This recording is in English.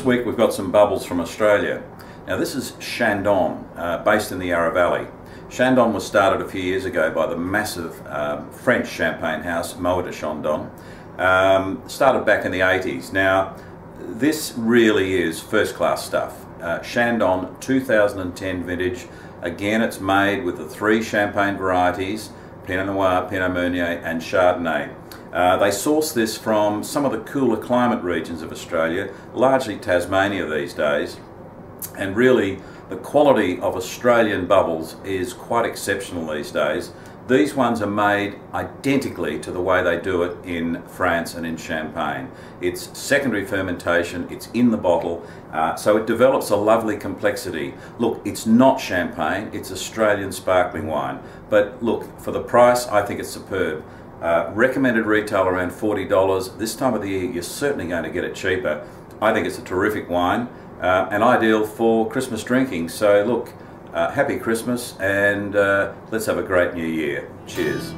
This week we've got some bubbles from Australia. Now this is Chandon, uh, based in the Yarra Valley. Chandon was started a few years ago by the massive um, French champagne house, Moët de Chandon. Um, started back in the 80s. Now this really is first class stuff. Uh, Chandon 2010 vintage. Again it's made with the three champagne varieties, Pinot Noir, Pinot Meunier and Chardonnay. Uh, they source this from some of the cooler climate regions of Australia, largely Tasmania these days, and really the quality of Australian bubbles is quite exceptional these days. These ones are made identically to the way they do it in France and in Champagne. It's secondary fermentation, it's in the bottle, uh, so it develops a lovely complexity. Look, it's not champagne, it's Australian sparkling wine, but look, for the price, I think it's superb. Uh, recommended retail around $40. This time of the year, you're certainly going to get it cheaper. I think it's a terrific wine uh, and ideal for Christmas drinking. So look, uh, happy Christmas and uh, let's have a great new year. Cheers.